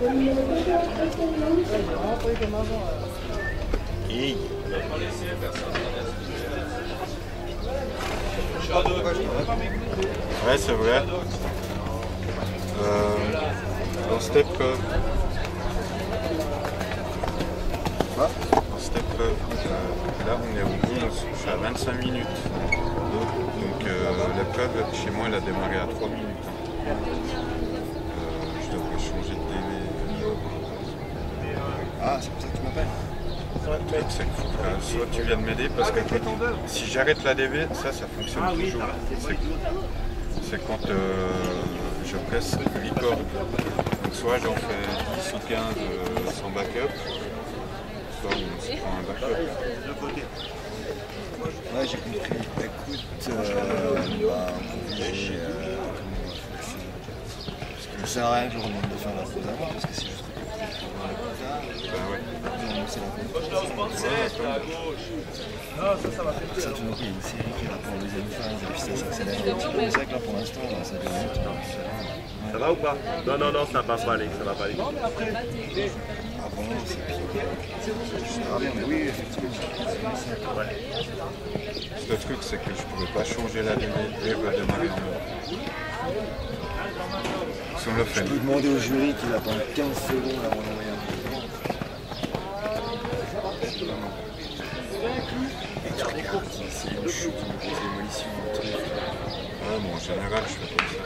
Et Ouais, c'est vrai. Euh, en step. Quoi En step euh, là, on est au 11. Je suis à 25 minutes. Donc, euh, l'épreuve, chez moi, elle a démarré à 3 minutes. Ah, c'est pour ça que tu m'appelles que soit tu viens de m'aider parce que si j'arrête la DV, ça, ça fonctionne toujours. C'est- quand euh, je presse record. Donc soit j'en fais 10 ou 15 euh, sans backup, soit on se prend un backup. Ouais, j'ai compris. Écoute, euh, bah, on peut viser, euh, comment on va faire Parce que ça sert à rien que je redemande de faire la pause avant, parce que c'est juste Bah. Ça, va ou pas Non, non, non, ça va pas aller, ça va pas aller. Ah c'est. Ah. Le truc, c'est que je pouvais pas changer la. Si on le fait, Je peux demander au jury qu'il attend 15 secondes avant d'envoyer un c'est une chute, une grosse démolition, ouais, bon, en général, je fais comme ça.